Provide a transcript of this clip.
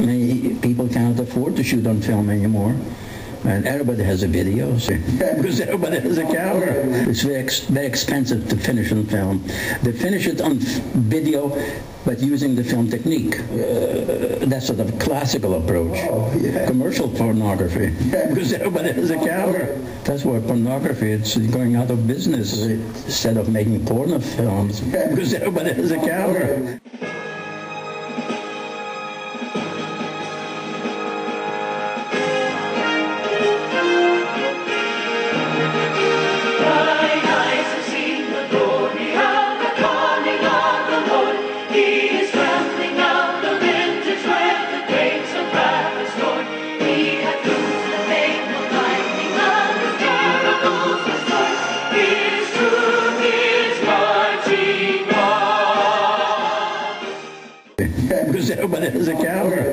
Many people can't afford to shoot on film anymore. And everybody has a video so- because everybody has a camera. It's very, ex- very expensive to finish on film. They finish it on f- video, but using the film technique. Uh, that's sort of a classical approach. Commercial pornography because everybody has a camera. That's why pornography it's going out of business instead of making porno films because everybody has a camera. because everybody has a camera.